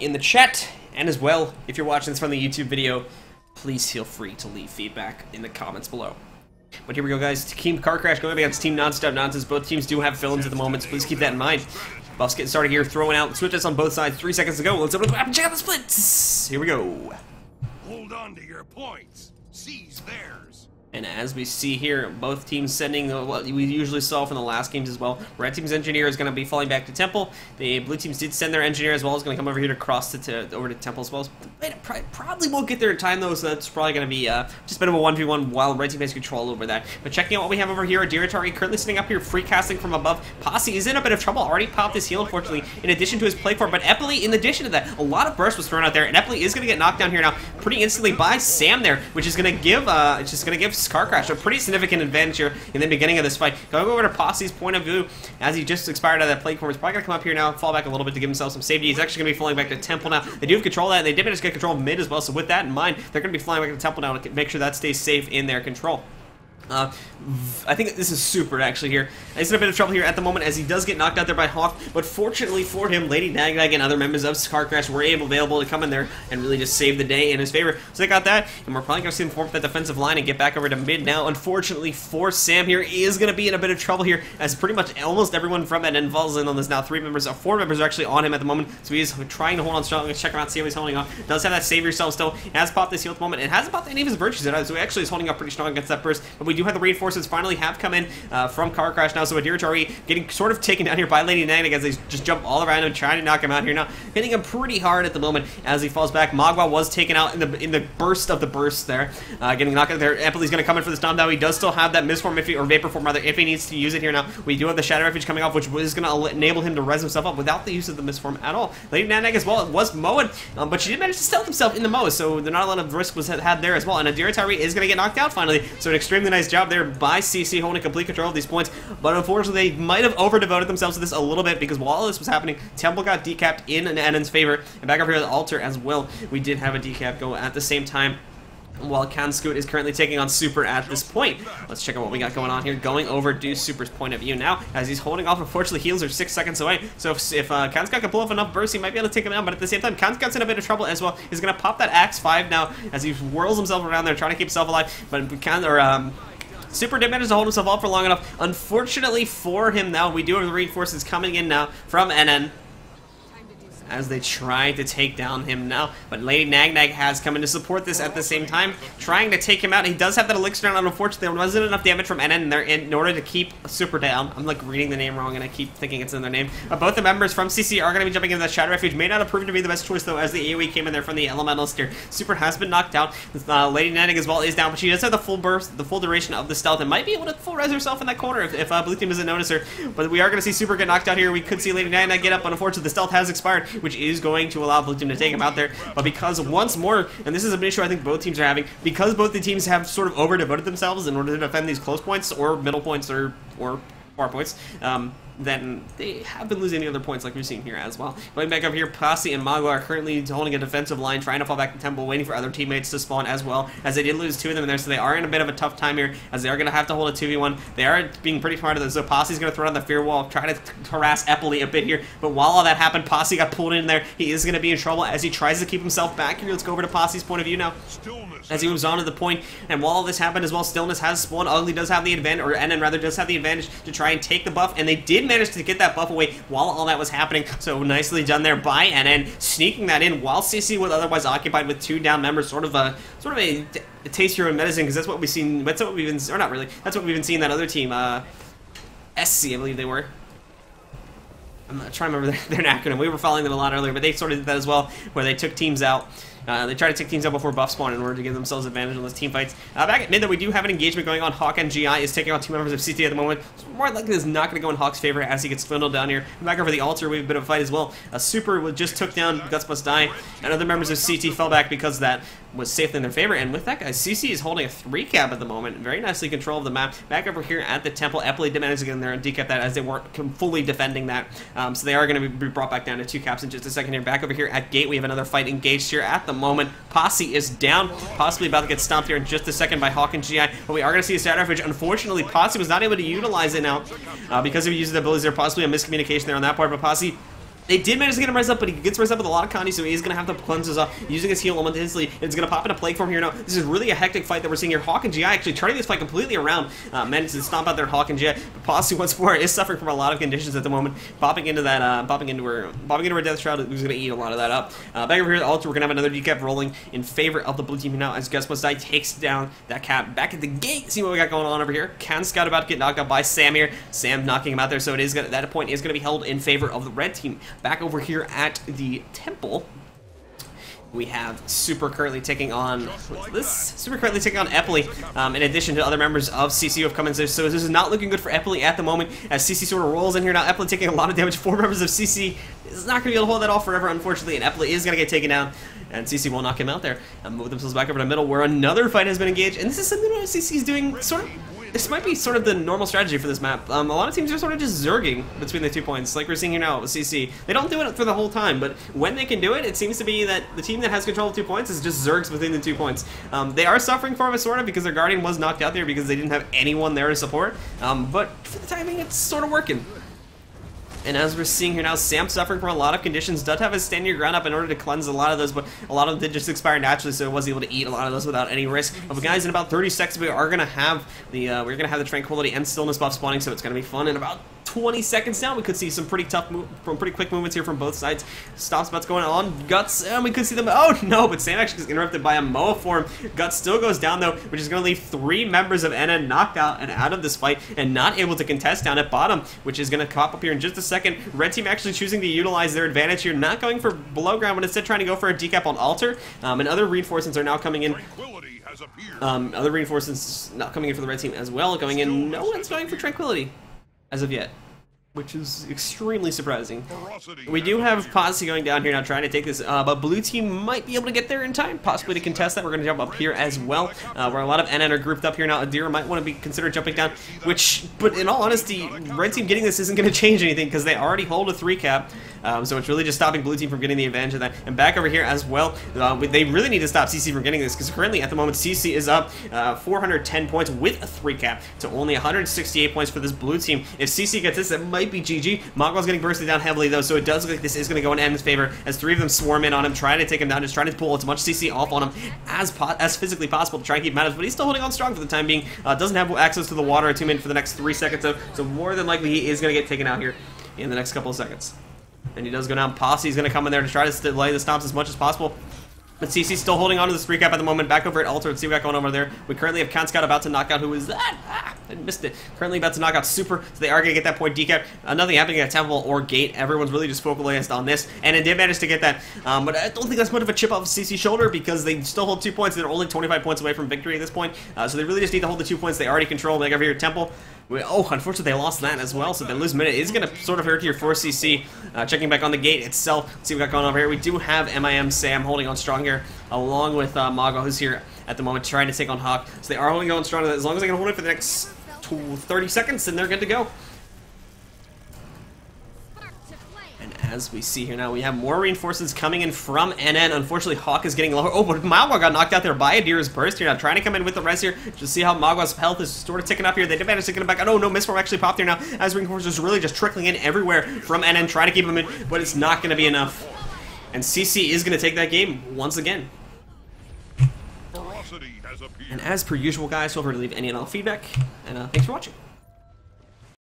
in the chat, and as well, if you're watching this from the YouTube video, please feel free to leave feedback in the comments below. But here we go, guys. Team Car Crash going against Team Nonstop Nonsense. Both teams do have fill-ins at the moment, so please keep that in mind. Buffs getting started here, throwing out switches on both sides. Three seconds to go. Let's open check out the splits. Here we go. Hold on to your points. Seize theirs. And as we see here, both teams sending what we usually saw from the last games as well. Red team's engineer is going to be falling back to Temple. The blue teams did send their engineer as well. Is going to come over here to cross to, to over to Temple as well. Probably won't get there in time though, so that's probably going to be uh, just a bit of a 1v1 while Red team has control over that. But checking out what we have over here, Adiratari currently sitting up here free casting from above. Posse is in a bit of trouble. Already popped his heal, unfortunately, in addition to his plague form. But Eppley, in addition to that, a lot of burst was thrown out there, and Eppley is going to get knocked down here now pretty instantly by Sam there, which is going to give uh, it's just going to give Car Crash a pretty significant advantage here in the beginning of this fight. Going over to Posse's point of view, as he just expired out of that platform, he's probably going to come up here now, fall back a little bit to give himself some safety. He's actually going to be falling back to Temple now. They do have control of that, and they did manage to get control of mid as well, so with that in mind, they're going to be flying back to Temple now to make sure that stays safe in their control. Uh, I think this is super actually here. He's in a bit of trouble here at the moment as he does get knocked out there by Hawk, but fortunately for him, Lady Nagnag and other members of Car Crash were able available to come in there and really just save the day in his favor. So they got that, and we're probably going to see him form that defensive line and get back over to mid now. Unfortunately for Sam here, he is going to be in a bit of trouble here as pretty much almost everyone from that falls in on this now. Three members, or uh, four members are actually on him at the moment, so he is trying to hold on strong. Let's check him out, see how he's holding on. Does have that save yourself still. Has popped this heal at the moment. It hasn't popped any of his virtues yet, so he actually is holding up pretty strong against that burst. But we do have the reinforcements finally have come in uh, from Car Crash now. So Adiratari getting sort of taken down here by Lady Nagnak as they just jump all around him, trying to knock him out here now. Hitting him pretty hard at the moment as he falls back. Magua was taken out in the in the burst of the burst there. Uh, getting knocked out there. Eppley's going to come in for this stomp now. He does still have that Mist Form if he, or Vapor Form rather if he needs to use it here now. We do have the Shadow Refuge coming off which is going to enable him to res himself up without the use of the Mist Form at all. Lady Nagnak as well was mowing, um, but she did manage to stealth himself in the mow, so not a lot of risk was had there as well. And Adiratari is going to get knocked out finally. So an extremely nice job there by CC holding complete control of these points, but unfortunately they might have over-devoted themselves to this a little bit because while this was happening, Temple got decapped in Annen's favor, and back over here at the altar as well, we did have a decap go at the same time while Kanscoot is currently taking on Super at this point. Let's check out what we got going on here. Going over Deuce Super's point of view now, as he's holding off. Unfortunately, heals are six seconds away. So if, if uh, can pull off enough bursts, he might be able to take him down. But at the same time, Kanscoot's in a bit of trouble as well. He's going to pop that Axe 5 now as he whirls himself around there, trying to keep himself alive. But Kan or um, Super did manage to hold himself off for long enough. Unfortunately for him now, we do have the reinforcements coming in now from NN as they try to take down him now. But Lady Nagnag has come in to support this at the same time, trying to take him out. He does have that elixir down, unfortunately there wasn't enough damage from NN in there in order to keep Super down. I'm like reading the name wrong, and I keep thinking it's in their name. But both the members from CC are going to be jumping into the Shadow Refuge. May not have proven to be the best choice, though, as the AoE came in there from the Elementalist here. Super has been knocked out. Uh, Lady Nagnag as well is down, but she does have the full burst, the full duration of the stealth, and might be able to full res herself in that corner if, if uh, Blue Team doesn't notice her. But we are going to see Super get knocked out here. We could see Lady Nagnag get up, but unfortunately the stealth has expired, which is going to allow Blue Team to take him out there. But because once more, and this is an issue I think both teams are having, because both the teams have sort of over-devoted themselves in order to defend these close points or middle points or, or far points, um, then they have been losing the other points like we've seen here as well. Going back up here, Posse and Magua are currently holding a defensive line, trying to fall back to Temple, waiting for other teammates to spawn as well, as they did lose two of them in there, so they are in a bit of a tough time here, as they are going to have to hold a 2v1. They are being pretty smart of this, so Posse's going to throw down the fear wall, try to harass Eppley a bit here, but while all that happened, Posse got pulled in there. He is going to be in trouble as he tries to keep himself back here. Let's go over to Posse's point of view now. As he moves on to the point, and while all this happened as well, Stillness has spawned. Ugly does have the advantage, or NN rather does have the advantage to try and take the buff, and they did manage to get that buff away while all that was happening. So nicely done there by NN, sneaking that in while CC was otherwise occupied with two down members. Sort of a sort of a, a taste your own medicine because that's what we've seen. That's what we've been, or not really. That's what we've been seeing that other team, uh, SC, I believe they were. I'm trying to remember their, their acronym. We were following them a lot earlier, but they sort of did that as well, where they took teams out uh, they try to take teams out before buff spawn in order to give themselves advantage on those team fights. Uh, back at mid, though, we do have an engagement going on. Hawk and GI is taking on two members of CT at the moment. So more likely is not going to go in Hawk's favor as he gets swindled down here. Back over the altar, we have a bit of a fight as well. A Super just took down Guts Must Die, and other members of CT fell back because that was safe in their favor. And with that, guys, CC is holding a three cap at the moment. Very nicely control of the map. Back over here at the temple, Eppley manage to get in there and decap that as they weren't fully defending that. Um, so they are going to be brought back down to two caps in just a second here. Back over here at gate, we have another fight engaged here at the moment. Posse is down, possibly about to get stomped here in just a second by Hawk and GI. But we are going to see a Shadow Refuge. Unfortunately, Posse was not able to utilize it now uh, because of using the abilities. There possibly a miscommunication there on that part, but Posse They did manage to get him res up, but he gets res up with a lot of condi, so he's going to have to cleanse his up using his heal instantly. It's going to pop into plague form here now. This is really a hectic fight that we're seeing here. Hawk and GI actually turning this fight completely around. Uh, managed to stomp out their Hawk and GI. But Posse once more is suffering from a lot of conditions at the moment. Popping into that, uh, popping into her, popping into her Death Shroud, who's going to eat a lot of that up. Uh, back over here the we're going to have another decap rolling in favor of the blue team now as Guts Must Die takes down that cap back at the gate. See what we got going on over here. Can Scout about to get knocked out by Sam here. Sam knocking him out there, so it is gonna, that point is going to be held in favor of the red team. Back over here at the temple. We have Super currently taking on this. Super currently taking on Eppley, um, in addition to other members of CC who have come in. So this is not looking good for Eppley at the moment as CC sort of rolls in here now. Eppley taking a lot of damage. Four members of CC is not going to be able to hold that off forever, unfortunately, and Eppley is going to get taken down, and CC will knock him out there and move themselves back over to the middle where another fight has been engaged. And this is something that CC is doing sort of this might be sort of the normal strategy for this map. Um, a lot of teams are sort of just zerging between the two points, like we're seeing here now with CC. They don't do it for the whole time, but when they can do it, it seems to be that the team that has control of two points is just zergs within the two points. Um, they are suffering from it, sort of, because their Guardian was knocked out there because they didn't have anyone there to support, um, but for the timing, it's sort of working. And as we're seeing here now, Sam suffering from a lot of conditions, does have his stand your ground up in order to cleanse a lot of those, but a lot of them did just expire naturally, so it was able to eat a lot of those without any risk. But guys, in about 30 seconds, we are gonna have the uh, we're gonna have the tranquility and stillness buff spawning, so it's gonna be fun. In about 20 seconds now. We could see some pretty tough, from pretty quick movements here from both sides. Stop spots going on. Guts, and we could see them. Oh no, but Sam actually gets interrupted by a Moa form. Guts still goes down though, which is going to leave three members of NN knocked out and out of this fight and not able to contest down at bottom, which is going to pop up here in just a second. Red team actually choosing to utilize their advantage here, not going for below ground, but instead trying to go for a decap on altar. Um, and other reinforcements are now coming in. Um, other reinforcements not coming in for the red team as well, going in. No one's going for tranquility as of yet which is extremely surprising. We do have Posse going down here now trying to take this, uh, but blue team might be able to get there in time, possibly to contest that. We're going to jump up here as well, uh, where a lot of NN are grouped up here now. Adira might want to be considered jumping down, which, but in all honesty, red team getting this isn't going to change anything because they already hold a three cap. Um, so it's really just stopping blue team from getting the advantage of that. And back over here as well, uh, they really need to stop CC from getting this because currently at the moment CC is up uh, 410 points with a three cap to only 168 points for this blue team. If CC gets this, it might be GG. Magwell's getting bursted down heavily though, so it does look like this is going to go in M's favor as three of them swarm in on him, trying to take him down, just trying to pull as much CC off on him as as physically possible to try and keep him out of but he's still holding on strong for the time being. Uh, doesn't have access to the water two minutes for the next three seconds, so, so more than likely he is going to get taken out here in the next couple of seconds. And he does go down. Posse's going to come in there to try to delay the stomps as much as possible. But CC's still holding on to the spree cap at the moment. Back over at Altar. Let's see what got going over there. We currently have Scout about to knock out. Who is that? Ah, I missed it. Currently about to knock out Super. So they are going to get that point decap. Uh, nothing happening at Temple or Gate. Everyone's really just focused on this. And it did manage to get that. Um, but I don't think that's much of a chip off CC's shoulder because they still hold two points. They're only 25 points away from victory at this point. Uh, so they really just need to hold the two points they already control. Like over here at Temple. Oh, unfortunately, they lost that as well, so they lose minute. is going to sort of hurt your 4CC. Uh, checking back on the gate itself. Let's see what we got going over here. We do have MIM Sam holding on strong here, along with uh, Mago, who's here at the moment, trying to take on Hawk. So they are holding on strong. As long as they can hold it for the next 30 seconds, then they're good to go. As we see here now, we have more reinforcements coming in from NN. Unfortunately, Hawk is getting lower. Oh, but Magua got knocked out there by Adira's burst here now, trying to come in with the res here. Just see how Magua's health is sort of ticking up here. They did manage to get him back. Oh, no, Mistform actually popped here now, as reinforcements really just trickling in everywhere from NN, trying to keep him in, but it's not going to be enough. And CC is going to take that game once again. And as per usual, guys, feel free to leave any and all feedback, and uh, thanks for watching.